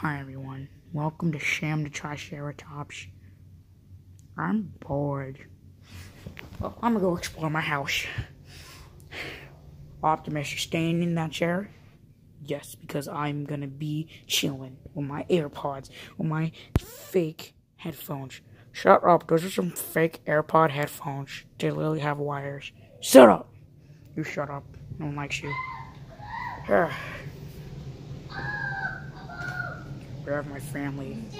Hi everyone, welcome to Sam the Triceratops. I'm bored. Well, I'm gonna go explore my house. Optimus, you're staying in that chair? Yes, because I'm gonna be chilling with my AirPods, with my fake headphones. Shut up, those are some fake AirPod headphones. They literally have wires. Shut up! You shut up. No one likes you. Here. Grab my family.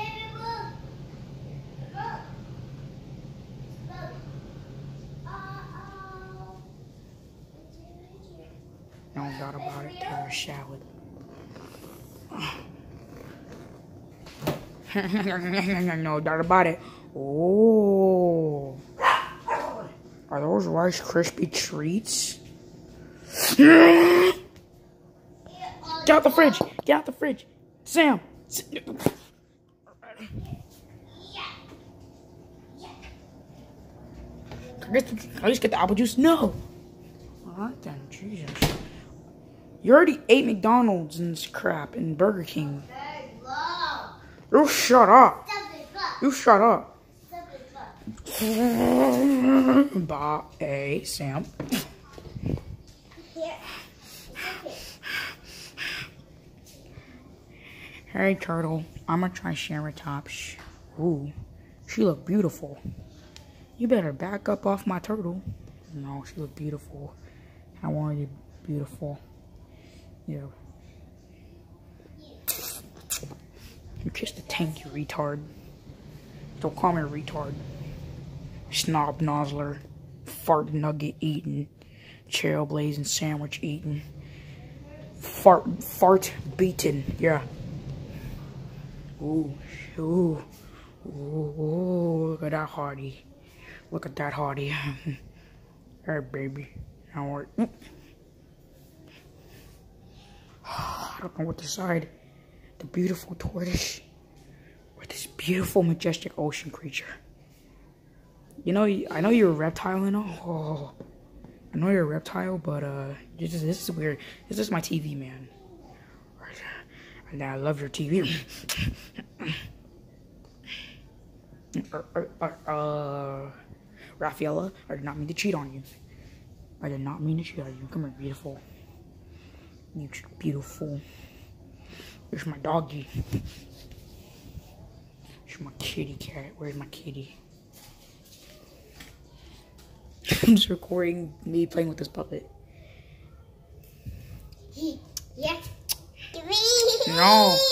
No doubt about it, Taylor showered. no doubt about it. Oh. Are those Rice Krispie treats? Get out the fridge! Get out the fridge! Sam! Can I just get the apple juice? No! Alright then, Jesus. You already ate McDonald's and this crap and Burger King. You shut up. You shut up. A Sam. Hey turtle, I'm gonna try Triceratops. Ooh, she look beautiful. You better back up off my turtle. No, she look beautiful. I want you beautiful. Yeah. You kissed the tank, you retard. Don't call me a retard. Snob nozzler. Fart nugget eating. Trailblazing sandwich eating. Fart, fart beaten. Yeah. Ooh, ooh, ooh, look at that hardy. Look at that hardy. hey, baby. Are you? I don't know what to decide. The beautiful tortoise or this beautiful, majestic ocean creature. You know, I know you're a reptile and all. Oh, I know you're a reptile, but uh, this is, this is weird. This is my TV, man. And I love your TV. uh, uh, uh, Rafaela, I did not mean to cheat on you. I did not mean to cheat on you. Come here, beautiful. You beautiful. Here's my doggy. Here's my kitty cat. Where's my kitty? I'm just recording me playing with this puppet. Yeah. No.